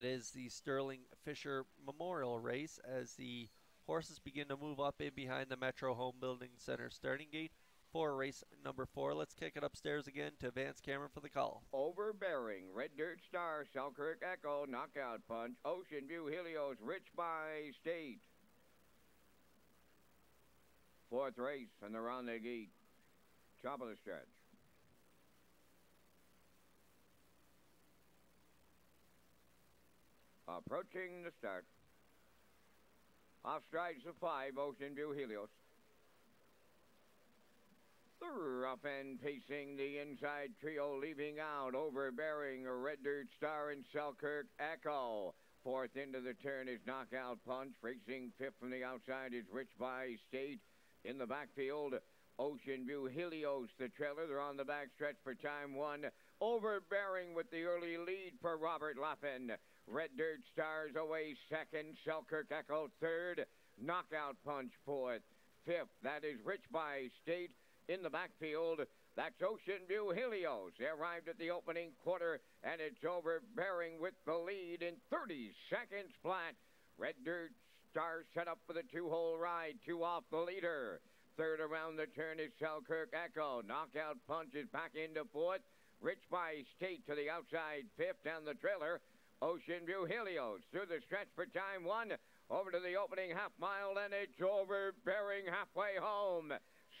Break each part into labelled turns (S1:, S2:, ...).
S1: It is the Sterling Fisher Memorial Race as the horses begin to move up in behind the Metro Home Building Center starting gate for race number four. Let's kick it upstairs again to Vance Cameron for the call.
S2: Overbearing, Red Dirt Star, Selkirk Echo, Knockout Punch, Ocean View Helios, Rich by State. Fourth race and on the gate. Top of the stretch. Approaching the start. Off strides the five, Ocean View Helios. The rough end pacing the inside trio, leaving out overbearing a Red Dirt Star and Selkirk Echo. Fourth into the turn is Knockout Punch. Racing fifth from the outside is Rich by State. In the backfield, Ocean View Helios, the trailer. They're on the back stretch for time one. Overbearing with the early lead for Robert Laffin. Red Dirt Stars away second. Selkirk Echo third. Knockout Punch fourth. Fifth, that is Rich by State. In the backfield, that's Ocean View Helios. They arrived at the opening quarter, and it's overbearing with the lead in 30 seconds flat. Red Dirt Stars set up for the two-hole ride, two off the leader. Third around the turn is Selkirk Echo. Knockout Punch is back into fourth. Rich by State to the outside fifth, and the trailer Ocean View Helios through the stretch for time one. Over to the opening half mile, and it's over bearing halfway home.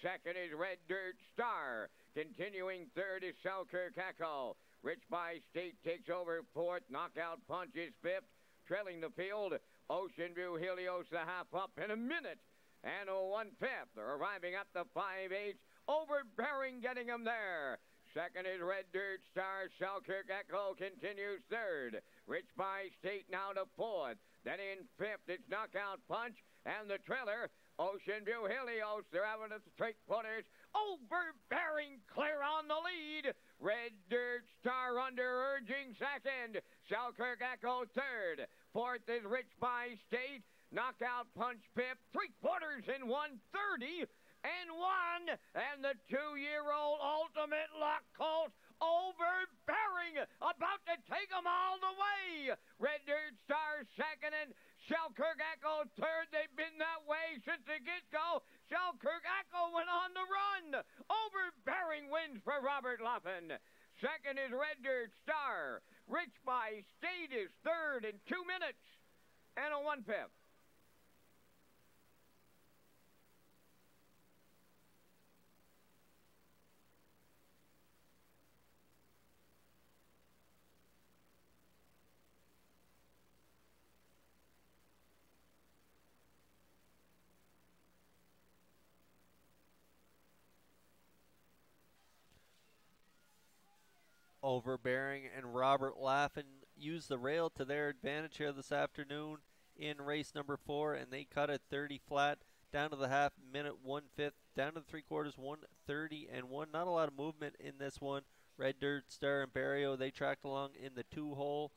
S2: Second is Red Dirt Star. Continuing third is Selkirk Echo. Rich by State takes over fourth. Knockout Punch is fifth. Trailing the field, Ocean View Helios the half up in a minute. And a. They're arriving at the 5 8. Overbearing getting them there. Second is Red Dirt Star. Selkirk Echo continues third. Rich by State now to fourth. Then in fifth, it's Knockout Punch. And the trailer, Ocean View Helios. They're having the straight footers. Overbearing clear on the lead. Red Dirt Star under urging second. Selkirk Echo third. Fourth is Rich by State. Knockout Punch fifth. Three quarters in 130 and one. And the two-year-old Ultimate Luck Colt overbearing, about to take them all the way. Red Dirt Star second and Selkirk Echo third. They've been that way since the get-go. Selkirk Echo went on the run. Overbearing wins for Robert Laffin. Second is Red Dirt Star. Rich by State is third in two minutes and a one-fifth.
S1: Overbearing and Robert Laffin used the rail to their advantage here this afternoon in race number four, and they cut it 30 flat down to the half minute one fifth, down to the three quarters 130 and one. Not a lot of movement in this one. Red Dirt Star and Barrio they tracked along in the two hole,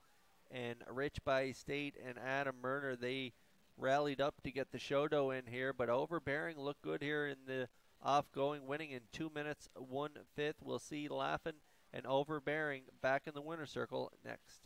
S1: and Rich by State and Adam Murner they rallied up to get the Shodo in here, but overbearing looked good here in the off going, winning in two minutes one fifth. We'll see Laffin and overbearing back in the winner circle next.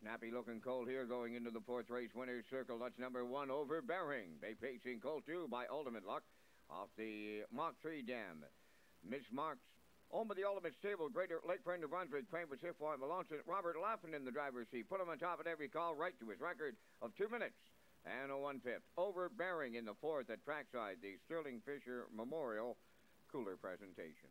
S2: Snappy looking colt here going into the fourth race winner's circle. That's number one overbearing. They pacing colt two by Ultimate Luck off the Mach 3 dam. Miss Marks Owned by the Ultimate Stable, Greater Lakefront, New Brunswick, trained with and Malonson. Robert Laffin in the driver's seat. Put him on top at every call, right to his record of two minutes and a one-fifth. Overbearing in the fourth at trackside, the Sterling Fisher Memorial Cooler presentation.